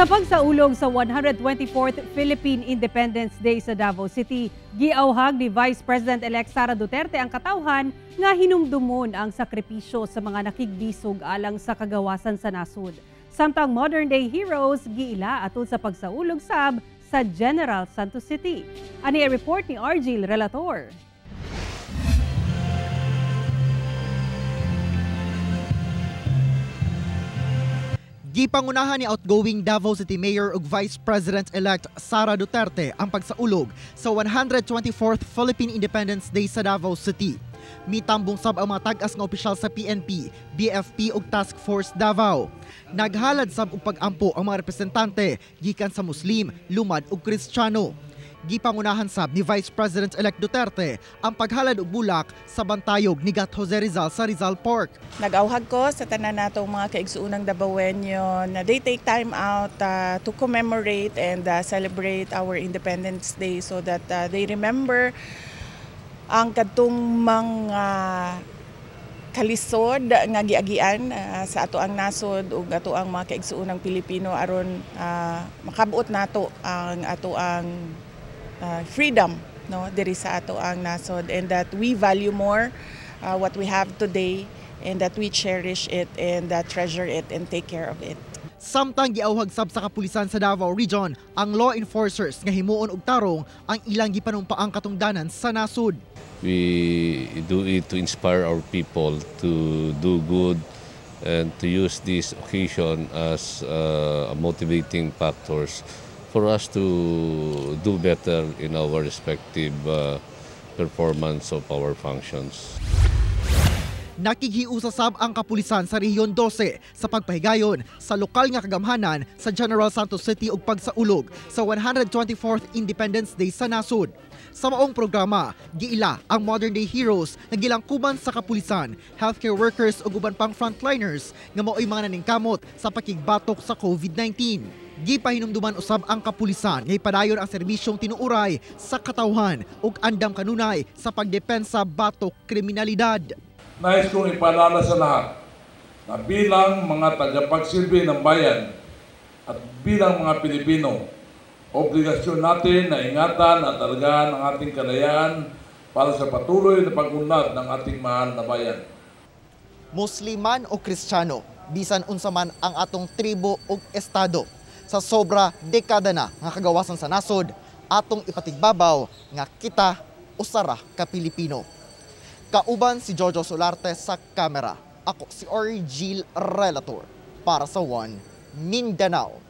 Sa pagsaulog sa 124th Philippine Independence Day sa Davao City, giauhag ni Vice President-elect Sara Duterte ang katawhan nga hinumdumon ang sakripisyo sa mga nakigbisog alang sa kagawasan sa nasod. Samtang modern-day heroes giila atul sa pagsaulog sab sa General Santos City. Ani report ni Argil Relator. Gipangunahan ni outgoing Davao City Mayor ug Vice President-elect Sara Duterte ang pagsaulog sa 124th Philippine Independence Day sa Davao City. Mitambong sab ang mga tag-as nga opisyal sa PNP, BFP ug Task Force Davao. Naghalad sab og pag-ampo ang mga representante gikan sa Muslim, Lumad ug Kristiyano gipangunahan sab ni Vice President-elect Duterte ang paghalad og bulak sa bantayog ni Gat Jose Rizal sa Rizal Park. Nag-auhag ko sa tanan natong mga kaigsuunang Dabawenyo na they take time out uh, to commemorate and uh, celebrate our Independence Day so that uh, they remember ang kadtong mga kalisod nga giagian uh, sa ato ang nasod ug ato ang mga kaigsuunang Pilipino aron uh, makabuot nato ang ato ang uh, freedom no diri sa ato ang nasod and that we value more uh, what we have today and that we cherish it and uh, treasure it and take care of it. Samtang giauhag sab sa kapulisan sa Davao Region ang law enforcers nga himuon og tarong ang ilang gipanumpaang katungdanan sa nasud. We do it to inspire our people to do good and to use this occasion as uh, motivating factors for us to do better in our respective uh, performance of our functions. Nakighiusasab ang kapulisan sa Rehiyon 12 sa pagpahigayon sa lokal nga kagamhanan sa General Santos City ug pagsaulog sa 124th Independence Day sa nasod. Sa maong programa, giila ang modern day heroes na gilangkuban sa kapulisan, healthcare workers ug uban pang frontliners nga mao'y mga naningkamot sa pakigbatok sa COVID-19. Gipahinumduman usab ang kapulisan nga ipadayon ang serbisyong tinuuray sa katawhan ug andam kanunay sa pagdepensa batok kriminalidad. Nais kong ipaalala sa lahat na bilang mga tagapagsilbi ng bayan at bilang mga Pilipino, obligasyon natin na ingatan at alagaan ang ating kalayaan para sa patuloy na pag-unlad ng ating mahal na bayan. Musliman o Kristiyano, bisan unsa man ang atong tribo ug estado, sa sobra dekada na nga kagawasan sa nasod, atong ipatigbabaw nga kita usara ka Pilipino. Kauban si Jojo Solarte sa kamera. Ako si Origil Relator para sa One Mindanao.